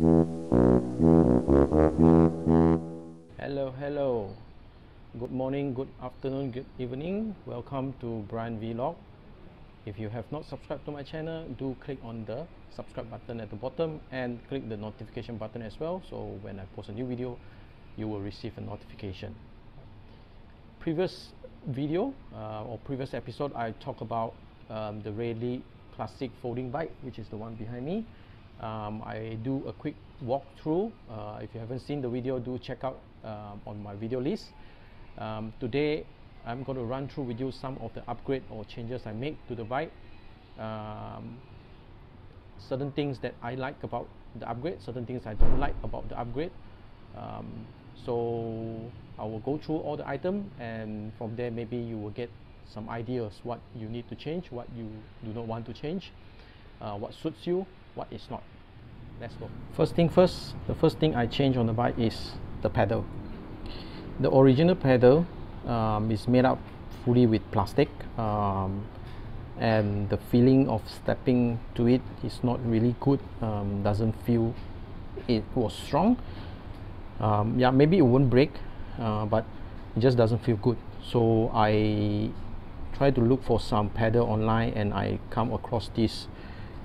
Hello, hello. Good morning, good afternoon, good evening. Welcome to Bryan Vlog. If you have not subscribed to my channel, do click on the subscribe button at the bottom and click the notification button as well. So when I post a new video, you will receive a notification. Previous video uh, or previous episode, I talked about um, the Raleigh Classic folding bike, which is the one behind me. Um, I do a quick walkthrough. Uh, if you haven't seen the video, do check out uh, on my video list. Um, today, I'm going to run through with you some of the upgrade or changes I make to the bike. Um, certain things that I like about the upgrade, certain things I don't like about the upgrade. Um, so I will go through all the item and from there maybe you will get some ideas what you need to change, what you do not want to change, uh, what suits you, what is not. Let's go. First thing first, the first thing I change on the bike is the pedal. The original pedal um, is made up fully with plastic um, and the feeling of stepping to it is not really good, um, doesn't feel it was strong. Um, yeah, maybe it won't break, uh, but it just doesn't feel good. So I try to look for some pedal online and I come across this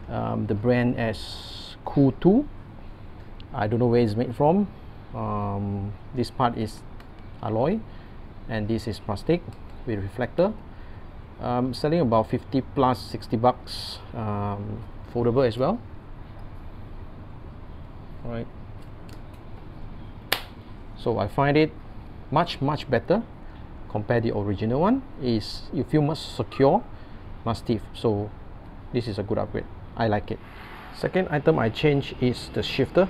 um, the brand as Cool2 I don't know where it's made from. Um, this part is alloy and this is plastic with reflector. Um, selling about 50 plus 60 bucks um, foldable as well. All right so I find it much much better compared the original one. Is you feel much secure much stiff so this is a good upgrade I like it. Second item I change is the shifter.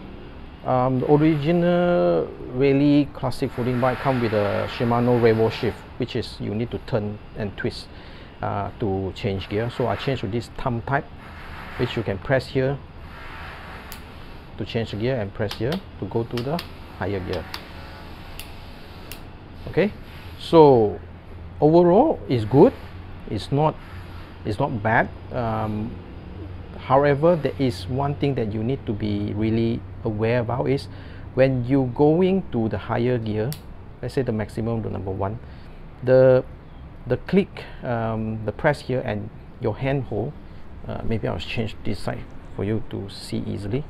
Um, the original Raleigh classic folding bike come with a Shimano Revo shift which is you need to turn and twist uh, to change gear. So I changed to this thumb type which you can press here to change the gear and press here to go to the higher gear. Okay? So overall it's good. It's not it's not bad. Um, however there is one thing that you need to be really aware about is when you going to the higher gear let's say the maximum the number one the the click um, the press here and your hand hold uh, maybe I'll change this side for you to see easily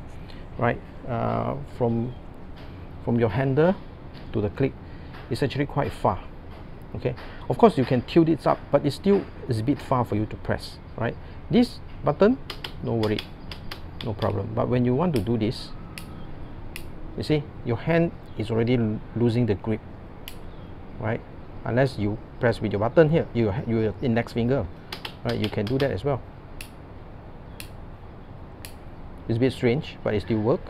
right? Uh, from from your handle to the click is actually quite far okay? Of course you can tilt it up but it still is a bit far for you to press right? This button no worry no problem. But when you want to do this you see your hand is already losing the grip right? Unless you press with your button here you your index finger right? You can do that as well. It's a bit strange but it still work.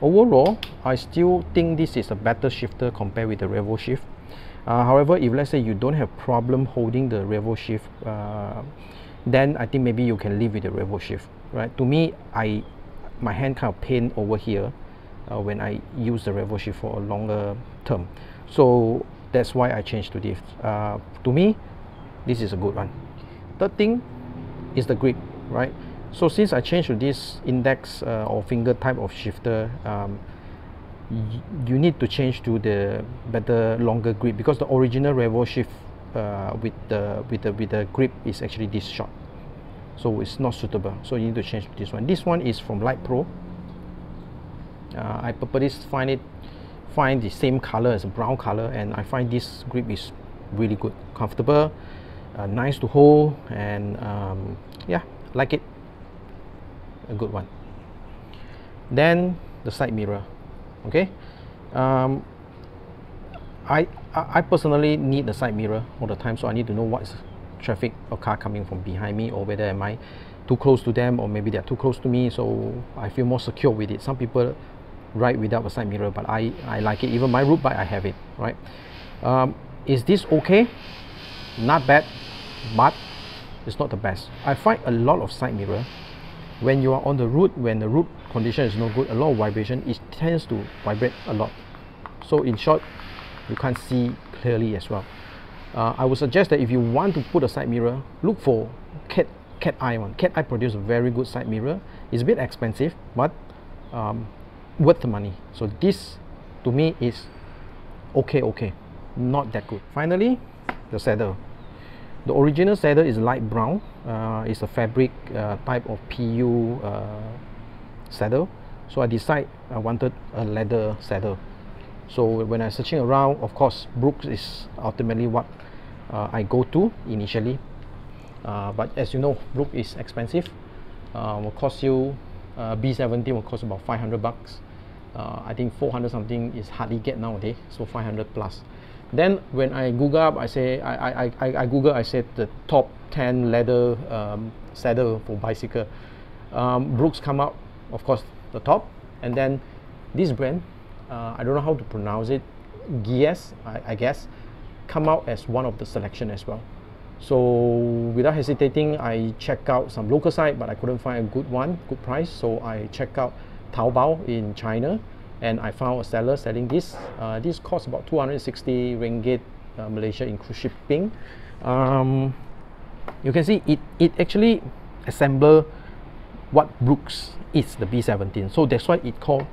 Overall I still think this is a better shifter compared with the Revo shift. Uh, however if let's say you don't have problem holding the Revo shift uh, then I think maybe you can live with the Revo shift right? To me I my hand kind of pain over here uh, when I use the Revo shift for a longer term. So that's why I changed to this. Uh, to me this is a good one. Third thing is the grip right? So since I changed to this index uh, or finger type of shifter um, you need to change to the better longer grip because the original Revo shift uh, with the with the with the grip is actually this short so it's not suitable. So you need to change this one. This one is from Litepro. Uh, I purposely find it find the same color as a brown color and I find this grip is really good. Comfortable uh, nice to hold and um, yeah like it. A good one. Then the side mirror okay? Um, I, I personally need the side mirror all the time so I need to know what's traffic or car coming from behind me or whether am I too close to them or maybe they're too close to me. So I feel more secure with it. Some people ride without a side mirror but I, I like it. Even my road bike I have it right? Um, is this okay? Not bad but it's not the best. I find a lot of side mirror when you are on the road when the road condition is no good a lot of vibration it tends to vibrate a lot. So in short you can't see clearly as well. Uh, I would suggest that if you want to put a side mirror look for cat CatEye one. CatEye produce a very good side mirror. It's a bit expensive but um, worth the money. So this to me is okay okay. Not that good. Finally the saddle. The original saddle is light brown. Uh, it's a fabric uh, type of PU uh, saddle. So I decide I wanted a leather saddle so when I'm searching around of course Brooks is ultimately what uh, I go to initially. Uh, but as you know Brooks is expensive. Uh, will cost you uh, B17 will cost about 500 bucks. Uh, I think 400 something is hardly get nowadays so 500 plus. Then when I Google up I say I, I, I, I Google I said the top 10 leather um, saddle for bicycle. Um, Brooks come up of course the top. And then this brand uh, I don't know how to pronounce it. Gyes I, I guess come out as one of the selection as well. So without hesitating I check out some local site but I couldn't find a good one good price. So I check out Taobao in China and I found a seller selling this. Uh, this cost about 260 ringgit uh, Malaysia include shipping. Um, you can see it it actually assemble what Brooks is the B17 so that's why it called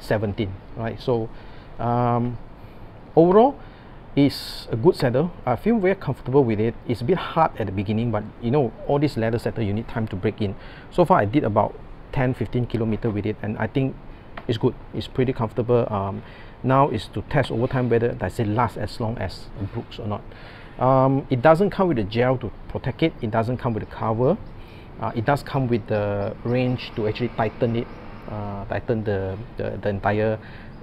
GS17 right? So um, overall is a good saddle I feel very comfortable with it. It's a bit hard at the beginning but you know all these leather saddle you need time to break in. So far I did about 10 15 kilometer with it and I think it's good. It's pretty comfortable. Um, now is to test over time whether does it last as long as Brooks or not. Um, it doesn't come with a gel to protect it. It doesn't come with a cover. Uh, it does come with the range to actually tighten it uh, tighten the, the, the entire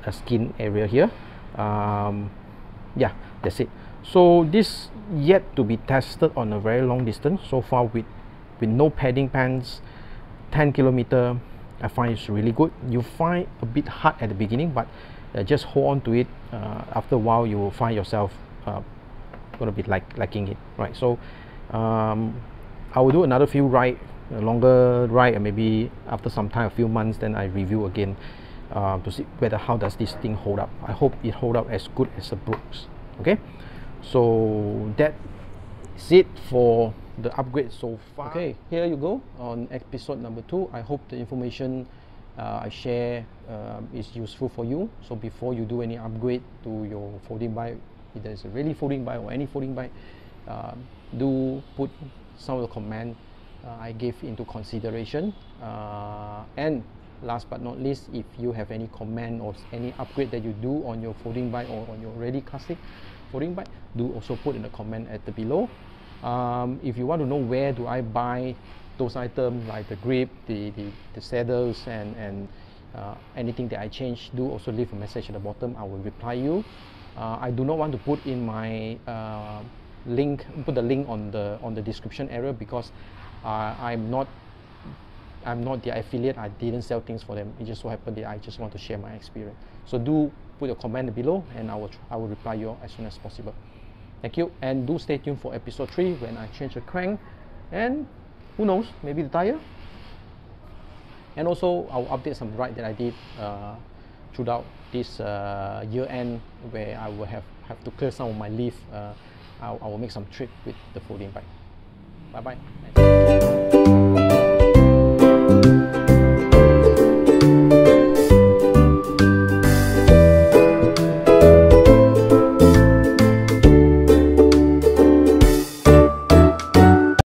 uh, skin area here. Um, yeah that's it. So this yet to be tested on a very long distance. So far with with no padding pants 10 kilometer I find it's really good. You find a bit hard at the beginning but uh, just hold on to it. Uh, after a while you will find yourself uh, gonna be like liking it right? So um, I will do another few ride a longer ride and maybe after some time a few months then I review again uh, to see whether how does this thing hold up. I hope it hold up as good as the Brooks okay? So that is it for the upgrade so far. Okay here you go on episode number two. I hope the information uh, I share uh, is useful for you. So before you do any upgrade to your folding bike either it's a Raleigh folding bike or any folding bike uh, do put some of the comment I gave into consideration. Uh, and last but not least if you have any comment or any upgrade that you do on your folding bike or on your Raleigh classic folding bike do also put in the comment at the below. Um, if you want to know where do I buy those items like the grip the, the, the saddles and, and uh, anything that I change do also leave a message at the bottom. I will reply you. Uh, I do not want to put in my uh, link put the link on the on the description area because uh, I'm not I'm not their affiliate. I didn't sell things for them. It just so happened that I just want to share my experience. So do put your comment below and I will I will reply you as soon as possible. Thank you. And do stay tuned for episode 3 when I change the crank. And who knows? Maybe the tire. And also I'll update some ride that I did uh, throughout this uh, year end where I will have have to clear some of my leave uh, I will make some trip with the folding bike 拜拜、